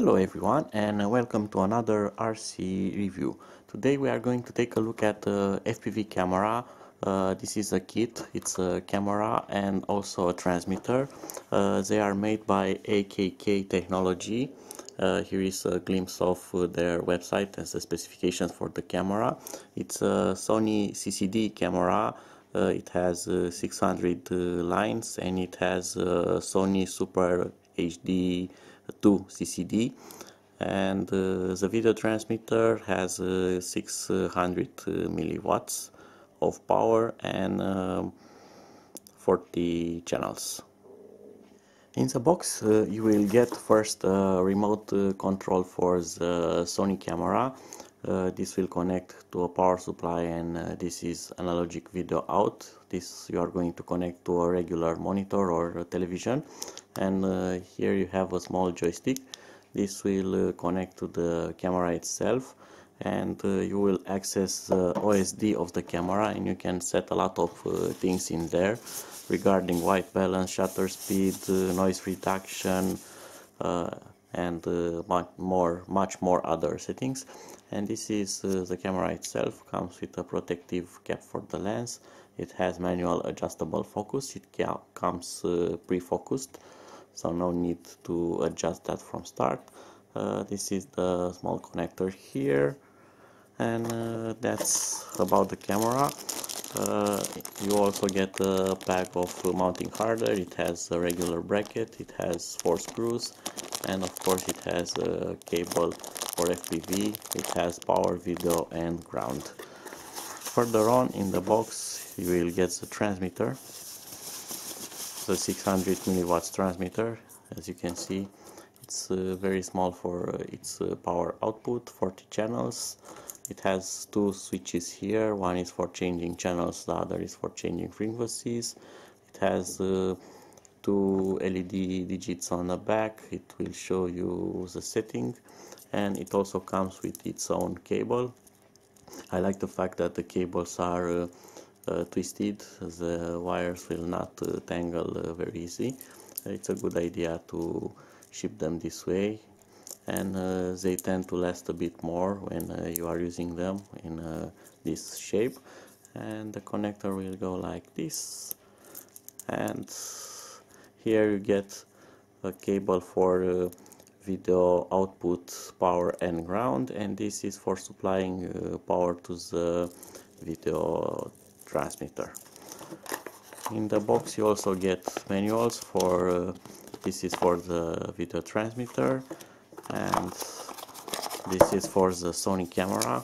Hello everyone and uh, welcome to another RC review. Today we are going to take a look at the FPV camera. Uh, this is a kit, it's a camera and also a transmitter. Uh, they are made by AKK Technology. Uh, here is a glimpse of uh, their website and the specifications for the camera. It's a Sony CCD camera. Uh, it has 600 lines and it has Sony Super HAD 2 CCD and uh, the video transmitter has uh, 600 uh, milliwatts of power and um, 40 channels. In the box uh, you will get first a remote control for the Sony camera. Uh, this will connect to a power supply and this is analogic video out. This you are going to connect to a regular monitor or television. And uh, here you have a small joystick. This will uh, connect to the camera itself. And uh, you will access the OSD of the camera and you can set a lot of things in there regarding white balance, shutter speed, noise reduction and uh, much more much more other settings. And this is uh, the camera itself comes with a protective cap for the lens. It has manual adjustable focus. It comes uh, pre-focused so no need to adjust that from start. Uh, this is the small connector here. And uh, that's about the camera. Uh, you also get a pack of mounting hardware it has a regular bracket. It has four screws and of course it has a cable for FPV it has power video and ground. Further on in the box you will get the transmitter. The 600 milliwatts transmitter as you can see it's uh, very small for uh, its uh, power output 40 channels. It has two switches here. One is for changing channels the other is for changing frequencies. It has uh, two LED digits on the back. It will show you the setting and it also comes with its own cable. I like the fact that the cables are uh, uh, twisted. The wires will not uh, tangle uh, very easy. It's a good idea to ship them this way and uh, they tend to last a bit more when uh, you are using them in this shape. And the connector will go like this. And here you get a cable for video output power and ground and this is for supplying power to the video transmitter. In the box you also get manuals for uh, this is for the video transmitter and this is for the Sony camera.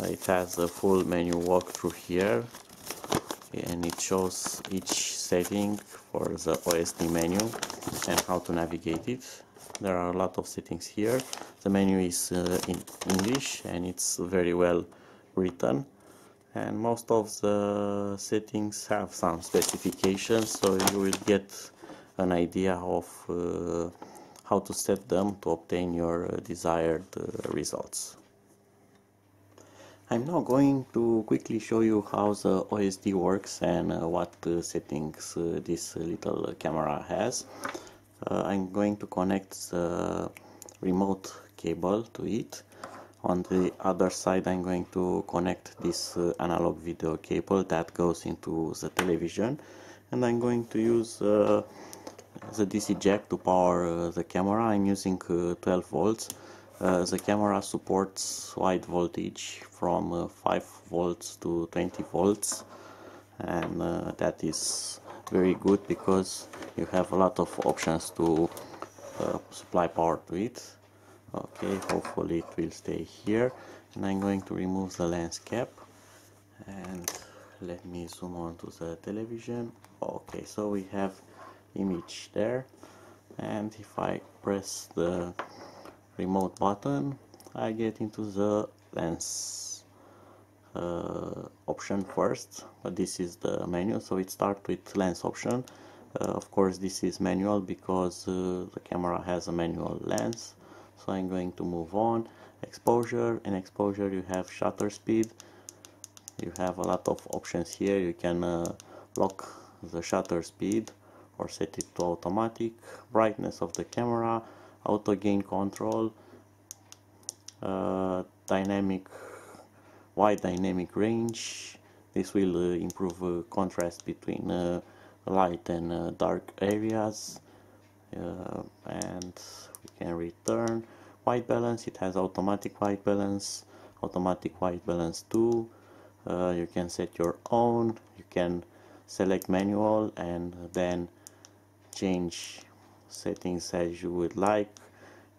It has a full menu walkthrough here and it shows each setting for the OSD menu and how to navigate it. There are a lot of settings here. The menu is uh, in English and it's very well written. And most of the settings have some specifications so you will get an idea of uh, how to set them to obtain your desired uh, results. I'm now going to quickly show you how the OSD works and uh, what uh, settings uh, this little camera has. I'm going to connect the remote cable to it. On the other side I'm going to connect this uh, analog video cable that goes into the television. And I'm going to use uh, the DC jack to power uh, the camera. I'm using uh, 12 volts uh, the camera supports wide voltage from uh, 5 volts to 20 volts. And that is very good because you have a lot of options to supply power to it. Okay hopefully it will stay here. And I'm going to remove the lens cap and let me zoom on to the television. Okay so we have image there. And if I press the remote button I get into the lens uh, option first but this is the menu so it starts with lens option. Uh, of course this is manual because uh, the camera has a manual lens so I'm going to move on. Exposure in exposure you have shutter speed. You have a lot of options here. You can uh, lock the shutter speed or set it to automatic. Brightness of the camera auto gain control uh, dynamic wide dynamic range. This will uh, improve uh, contrast between uh, light and uh, dark areas. Uh, and we can return. White balance it has automatic white balance automatic white balance too. You can set your own you can select manual and then change settings as you would like.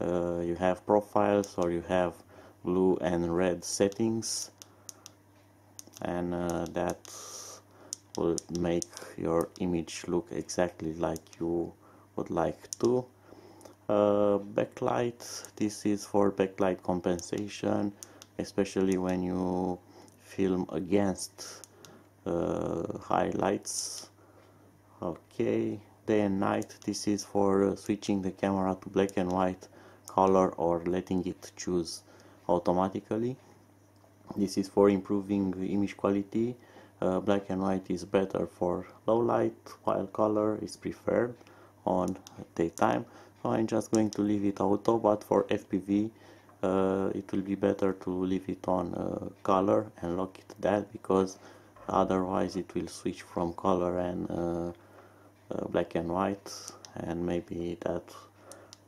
Uh, you have profiles or you have blue and red settings. And uh, that will make your image look exactly like you would like to. Uh, backlight this is for backlight compensation especially when you film against uh, highlights. Okay day and night. This is for uh, switching the camera to black and white color or letting it choose automatically. This is for improving image quality. Uh, black and white is better for low light while color is preferred on daytime. So I'm just going to leave it auto but for FPV uh, it will be better to leave it on uh, color and lock it that because otherwise it will switch from color and uh, black and white and maybe that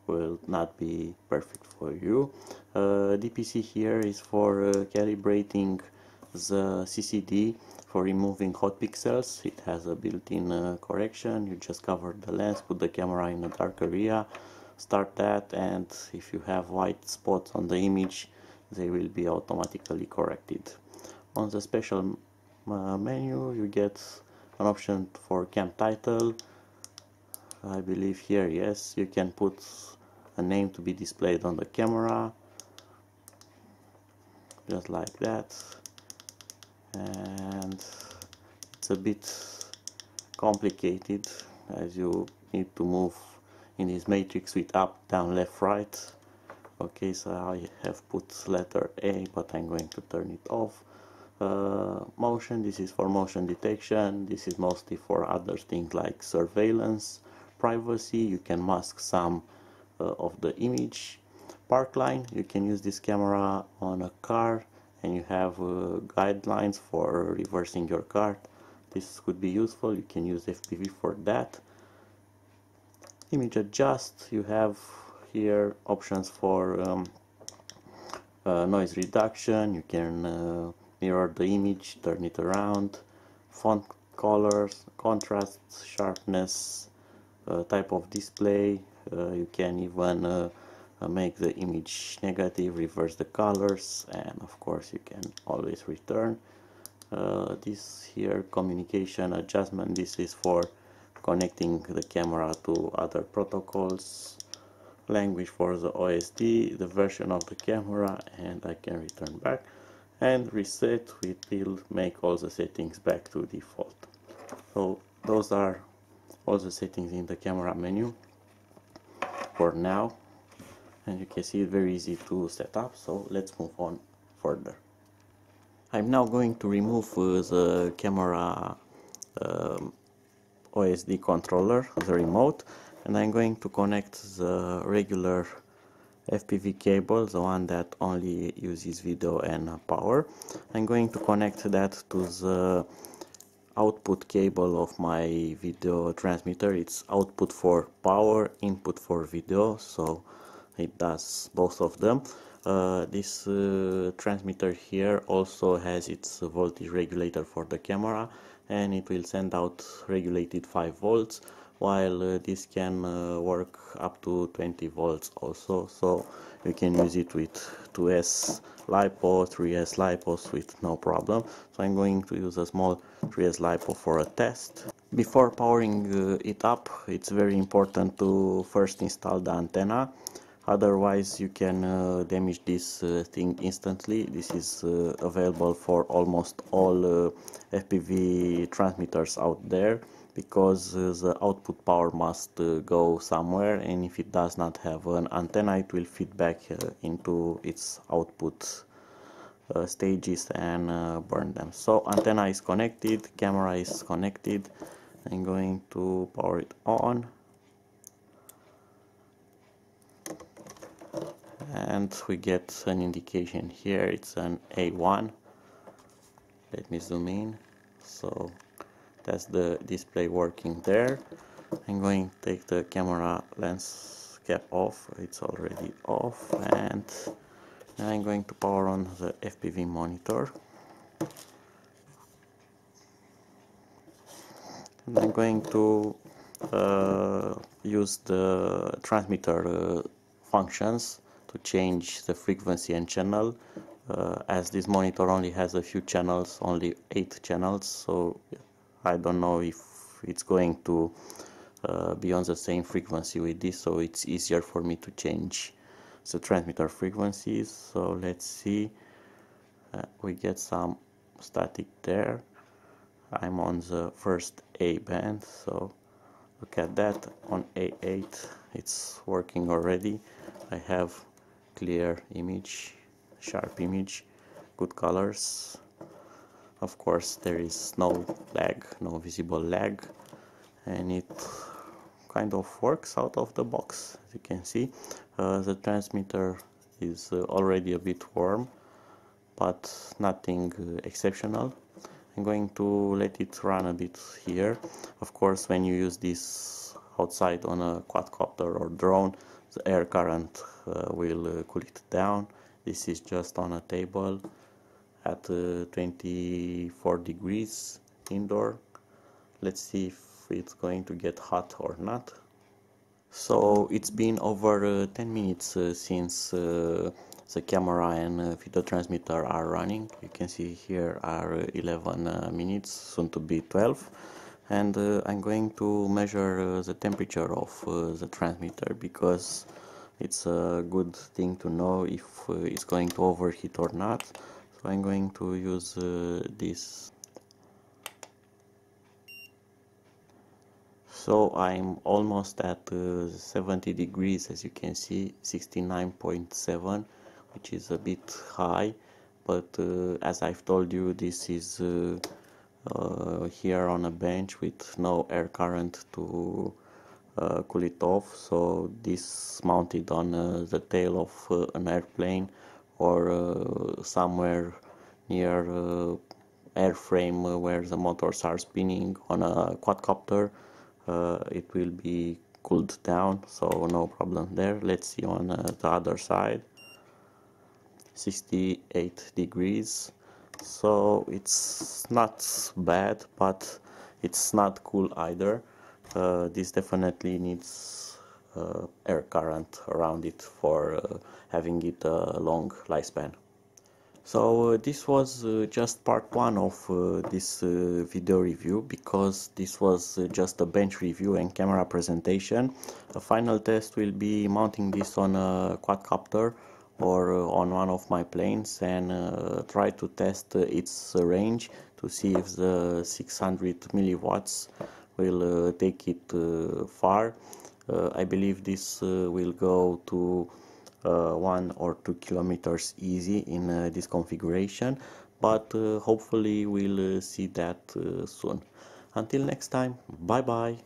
will not be perfect for you. Uh, DPC here is for uh, calibrating the CCD for removing hot pixels. It has a built-in uh, correction. You just cover the lens put the camera in a dark area start that and if you have white spots on the image they will be automatically corrected. On the special uh, menu you get an option for cam title I believe here yes you can put a name to be displayed on the camera. Just like that. And it's a bit complicated as you need to move in this matrix with up down left right. Okay so I have put letter A but I'm going to turn it off. Uh, motion this is for motion detection. This is mostly for other things like surveillance privacy. You can mask some uh, of the image. Park line you can use this camera on a car and you have uh, guidelines for reversing your car. This could be useful. You can use FPV for that. Image adjust. You have here options for um, uh, noise reduction. You can uh, mirror the image turn it around. Font colors contrast sharpness type of display. Uh, you can even uh, make the image negative reverse the colors and of course you can always return. Uh, this here communication adjustment this is for connecting the camera to other protocols. Language for the OSD the version of the camera and I can return back. And reset we will make all the settings back to default. So those are all the settings in the camera menu for now. And you can see it's very easy to set up so let's move on further. I'm now going to remove uh, the camera um, OSD controller the remote and I'm going to connect the regular FPV cable the one that only uses video and power. I'm going to connect that to the output cable of my video transmitter. It's output for power input for video so it does both of them. Uh, this uh, transmitter here also has its voltage regulator for the camera and it will send out regulated 5 volts while uh, this can uh, work up to 20 volts also. So you can use it with 2s lipo 3s lipos with no problem. So i'm going to use a small 3s lipo for a test. Before powering uh, it up it's very important to first install the antenna. Otherwise you can uh, damage this uh, thing instantly. This is uh, available for almost all FPV transmitters out there because uh, the output power must uh, go somewhere and if it does not have an antenna it will feed back into its output stages and burn them. So antenna is connected camera is connected I'm going to power it on. And we get an indication here. It's an A1 let me zoom in. So that's the display working there. I'm going to take the camera lens cap off. It's already off. And I'm going to power on the FPV monitor. And I'm going to uh, use the transmitter uh, functions to change the frequency and channel. Uh, as this monitor only has a few channels only eight channels so I don't know if it's going to uh, be on the same frequency with this so it's easier for me to change the transmitter frequencies. So let's see. Uh, we get some static there. I'm on the first A band so look at that. On A8 it's working already. I have clear image sharp image good colors of course there is no lag no visible lag and it kind of works out of the box as you can see. Uh, the transmitter is uh, already a bit warm but nothing uh, exceptional. I'm going to let it run a bit here. Of course when you use this outside on a quadcopter or drone the air current uh, will uh, cool it down. This is just on a table at uh, 24 degrees indoor. Let's see if it's going to get hot or not. So it's been over uh, 10 minutes uh, since uh, the camera and uh, video transmitter are running. You can see here are 11 uh, minutes soon to be 12 and uh, I'm going to measure the temperature of the transmitter because it's a good thing to know if it's going to overheat or not so I'm going to use this. So I'm almost at uh, 70 degrees as you can see 69.7 which is a bit high. But uh, as I've told you this is uh, uh here on a bench with no air current to uh, cool it off. So this mounted on uh, the tail of an airplane or somewhere near airframe where the motors are spinning on a quadcopter uh, it will be cooled down so no problem there. Let's see on uh, the other side. 68 degrees. So it's not bad but it's not cool either. Uh, this definitely needs uh, air current around it for uh, having it a long lifespan so uh, this was uh, just part one of uh, this uh, video review because this was uh, just a bench review and camera presentation. A final test will be mounting this on a quadcopter or uh, on one of my planes and try to test its range to see if the 600 milliwatts will take it far. I believe this will go to uh, one or two kilometers easy in uh, this configuration but uh, hopefully we'll see that soon. Until next time bye bye